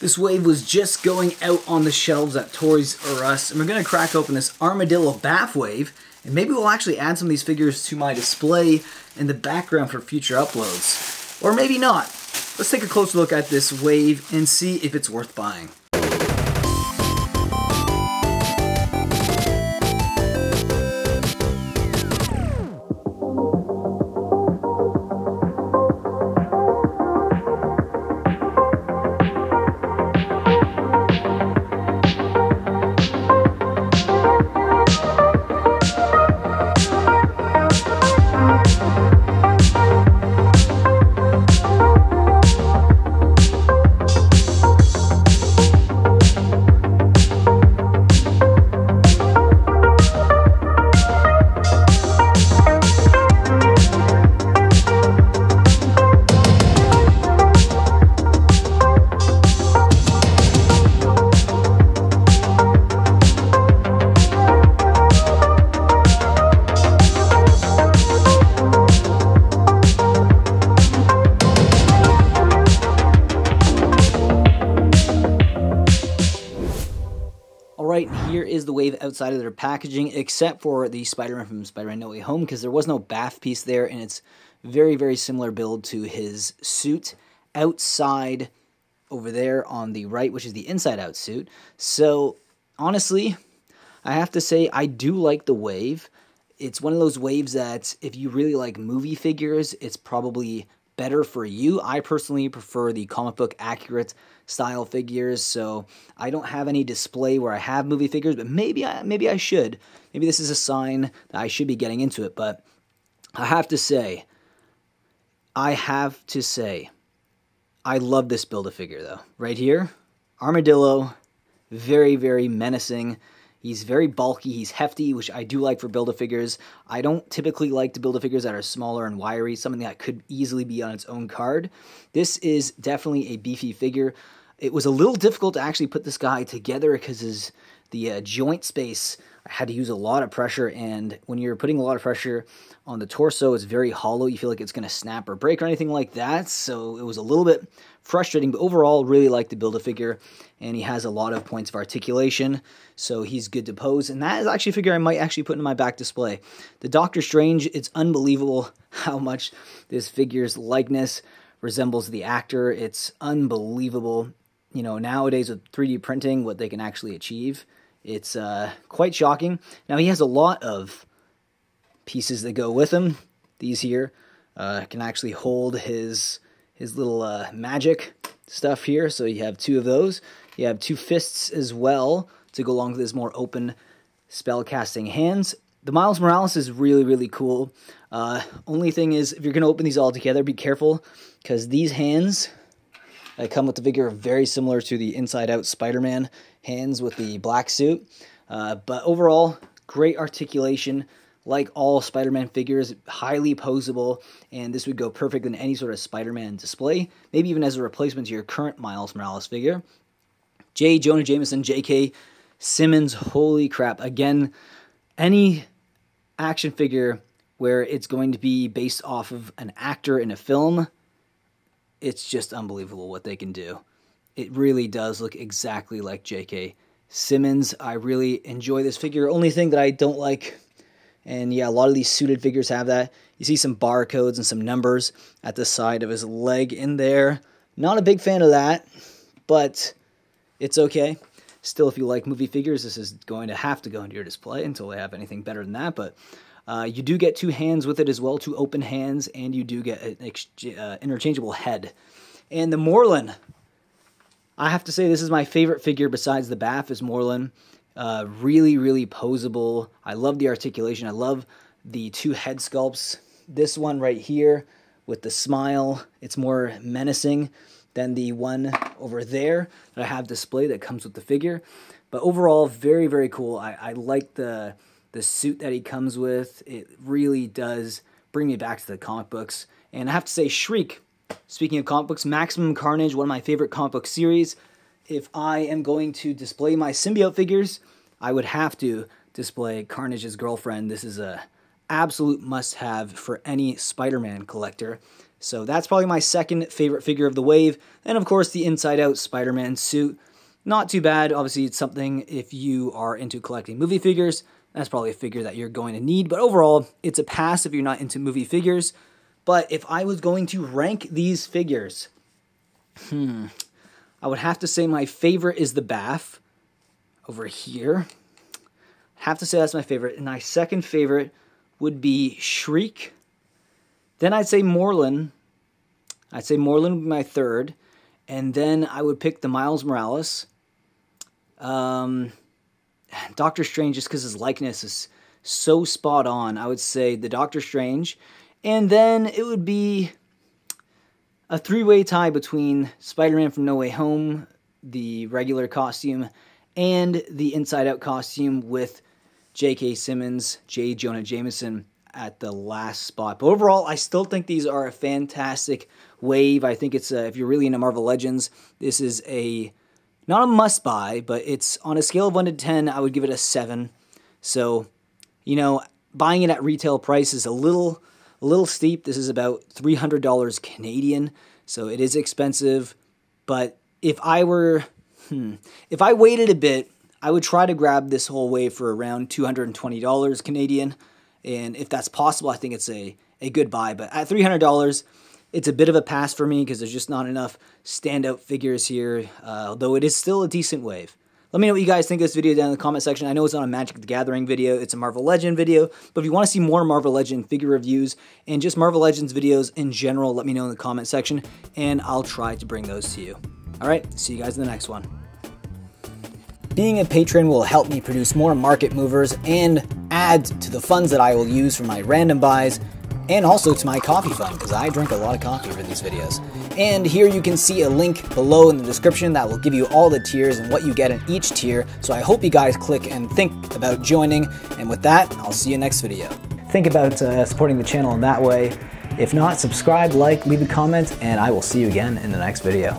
This wave was just going out on the shelves at Toys R Us, and we're to crack open this Armadillo BAF Wave, and maybe we'll actually add some of these figures to my display in the background for future uploads. Or maybe not. Let's take a closer look at this wave and see if it's worth buying. Is the wave outside of their packaging, except for the Spider-Man from Spider-Man No Way Home, because there was no BAF piece there, and it's very, very similar build to his suit outside over there on the right, which is the inside-out suit. So, honestly, I have to say I do like the wave. It's one of those waves that if you really like movie figures, it's probably better for you. I personally prefer the comic book accurate style figures, so I don't have any display where I have movie figures, but maybe I maybe I should. Maybe this is a sign that I should be getting into it, but I have to say I have to say I love this build a figure though. Right here, armadillo, very very menacing. He's very bulky, he's hefty, which I do like for Build-A-Figures. I don't typically like to Build-A-Figures that are smaller and wiry, something that could easily be on its own card. This is definitely a beefy figure. It was a little difficult to actually put this guy together because his the uh, joint space had to use a lot of pressure, and when you're putting a lot of pressure on the torso, it's very hollow. You feel like it's going to snap or break or anything like that. So it was a little bit frustrating, but overall, really like the build a figure, and he has a lot of points of articulation, so he's good to pose. And that is actually a figure I might actually put in my back display. The Doctor Strange, it's unbelievable how much this figure's likeness resembles the actor. It's unbelievable. You know, nowadays with 3D printing, what they can actually achieve. It's uh, quite shocking. Now, he has a lot of pieces that go with him. These here uh, can actually hold his his little uh, magic stuff here. So you have two of those. You have two fists as well to go along with his more open spell casting hands. The Miles Morales is really, really cool. Uh, only thing is, if you're going to open these all together, be careful because these hands that come with the figure very similar to the Inside Out Spider Man hands with the black suit. Uh, but overall, great articulation, like all Spider-Man figures, highly posable, and this would go perfect in any sort of Spider-Man display, maybe even as a replacement to your current Miles Morales figure. J. Jonah Jameson, J.K. Simmons, holy crap. Again, any action figure where it's going to be based off of an actor in a film, it's just unbelievable what they can do. It really does look exactly like J.K. Simmons. I really enjoy this figure. Only thing that I don't like and yeah, a lot of these suited figures have that. You see some barcodes and some numbers at the side of his leg in there. Not a big fan of that, but it's okay. Still, if you like movie figures, this is going to have to go into your display until they have anything better than that. But uh, you do get two hands with it as well, two open hands, and you do get an uh, interchangeable head. And the Morlun, I have to say, this is my favorite figure besides the BAF is Morlun. Uh, really, really posable. I love the articulation. I love the two head sculpts. This one right here with the smile, it's more menacing than the one over there that I have displayed that comes with the figure. But overall, very, very cool. I, I like the the suit that he comes with. It really does bring me back to the comic books. And I have to say, Shriek, speaking of comic books, Maximum Carnage, one of my favorite comic book series, if I am going to display my symbiote figures, I would have to display Carnage's girlfriend. This is a absolute must-have for any Spider-Man collector. So that's probably my second favorite figure of the wave. And of course, the Inside Out Spider Man suit. Not too bad. Obviously, it's something if you are into collecting movie figures, that's probably a figure that you're going to need. But overall, it's a pass if you're not into movie figures. But if I was going to rank these figures, hmm, I would have to say my favorite is the BAF over here. Have to say that's my favorite. And my second favorite would be Shriek. Then I'd say Morlun. I'd say Morlun would be my third. And then I would pick the Miles Morales. Um, Doctor Strange, just because his likeness is so spot on, I would say the Doctor Strange. And then it would be a three way tie between Spider Man from No Way Home, the regular costume, and the Inside Out costume with J.K. Simmons, J. Jonah Jameson at the last spot. But overall, I still think these are a fantastic wave. I think it's a, if you're really into Marvel Legends, this is a not a must buy, but it's on a scale of 1 to 10, I would give it a 7. So, you know, buying it at retail price is a little a little steep. This is about $300 Canadian, so it is expensive, but if I were hmm, if I waited a bit, I would try to grab this whole wave for around $220 Canadian. And if that's possible, I think it's a, a good buy. But at $300, it's a bit of a pass for me because there's just not enough standout figures here, uh, although it is still a decent wave. Let me know what you guys think of this video down in the comment section. I know it's not a Magic the Gathering video, it's a Marvel Legend video, but if you want to see more Marvel Legend figure reviews and just Marvel Legends videos in general, let me know in the comment section, and I'll try to bring those to you. Alright, see you guys in the next one. Being a patron will help me produce more market movers and add to the funds that I will use for my random buys and also to my coffee fund because I drink a lot of coffee for these videos. And here you can see a link below in the description that will give you all the tiers and what you get in each tier. So I hope you guys click and think about joining. And with that, I'll see you next video. Think about uh, supporting the channel in that way. If not, subscribe, like, leave a comment, and I will see you again in the next video.